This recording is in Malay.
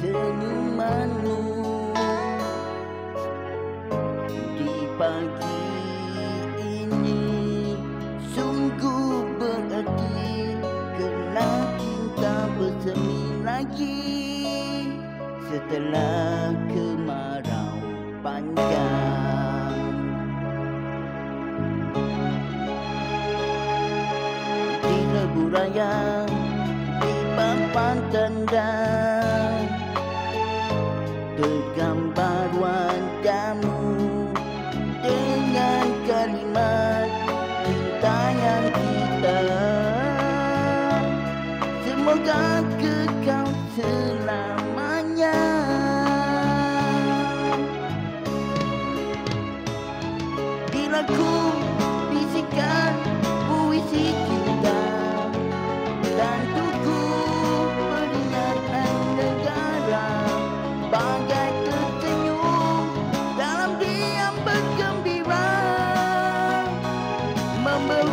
senyumanmu di pagi ini sungguh berarti kena cinta bersemi lagi setelah kemarau panjang. Di lebuh raya di papan tandang ta Chỉ mong ta